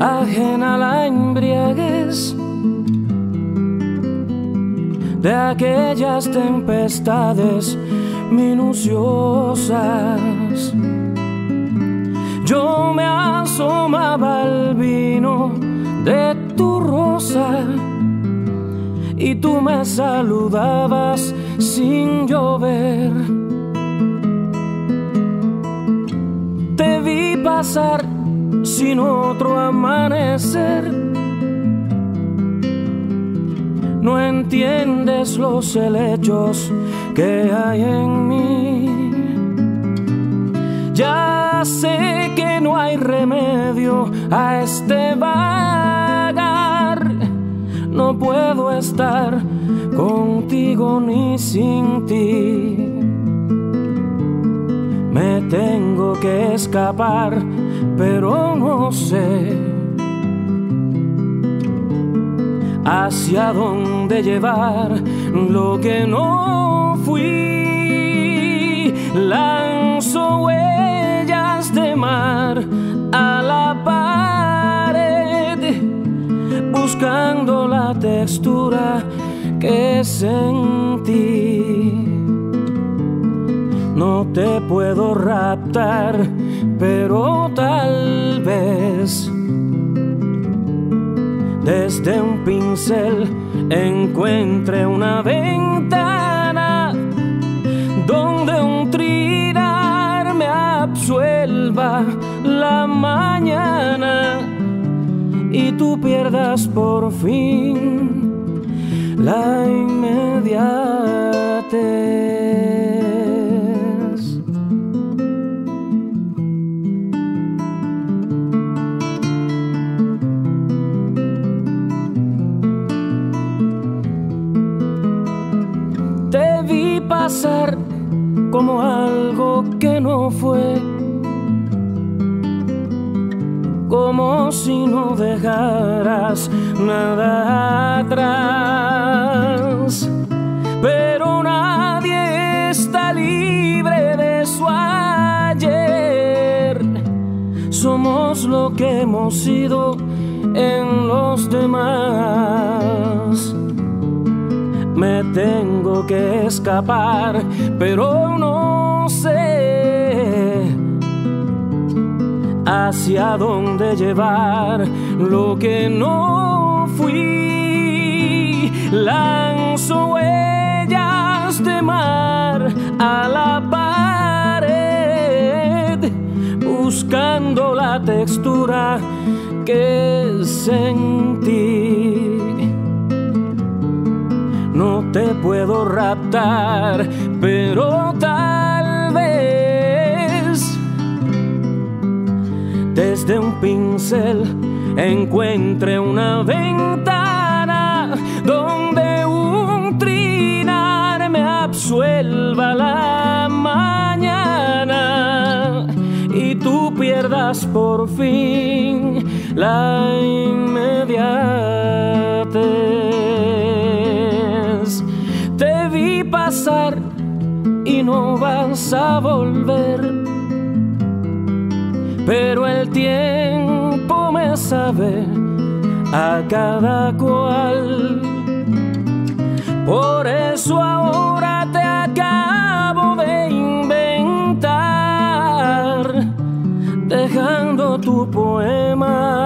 ajena la embriaguez de aquellas tempestades minuciosas. Yo me asomaba al vino de tu rosa y tú me saludabas sin llover. Te vi pasar sin otro amanecer. No entiendes los helechos que hay en mí. Ya sé que no hay remedio a este vagar. No puedo estar contigo ni sin ti. Me tengo que escapar, pero no sé hacia dónde llevar lo que no fui. Lanzo huellas de mar a la pared, buscando la textura que sentí. No te puedo pero tal vez desde un pincel encuentre una ventana donde un trinar me absuelva la mañana y tú pierdas por fin la inmediatez. Pasar como algo que no fue, como si no dejaras nada atrás. Pero nadie está libre de su ayer. Somos lo que hemos sido en los demás. Tengo que escapar, pero no sé hacia dónde llevar lo que no fui. Lanzo huellas de mar a la pared, buscando la textura que sentí. Te puedo raptar, pero tal vez desde un pincel encuentre una ventana donde un trinar me absuelva la mañana y tú pierdas por fin la no vas a volver pero el tiempo me sabe a cada cual. Por eso ahora te acabo de inventar, dejando tu poema